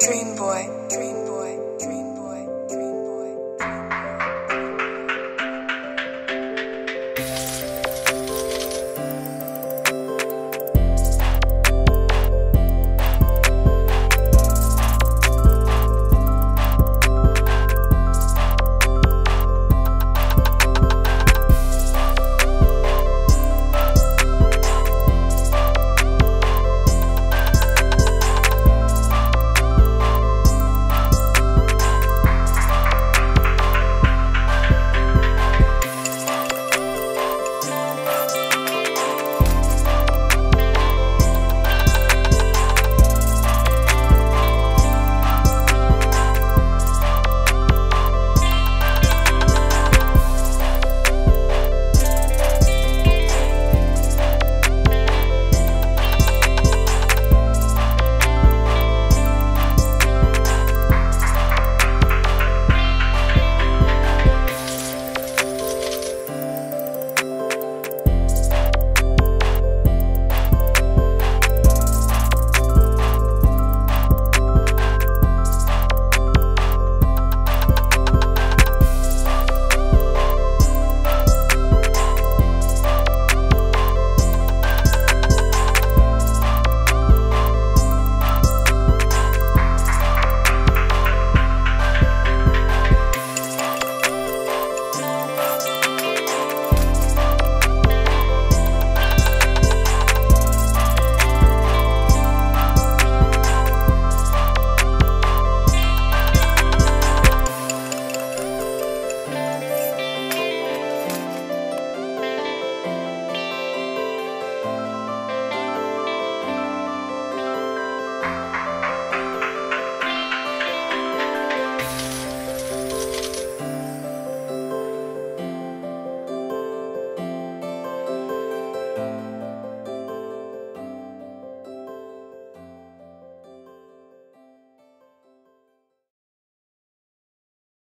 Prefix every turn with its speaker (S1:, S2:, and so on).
S1: Dream boy, dream boy.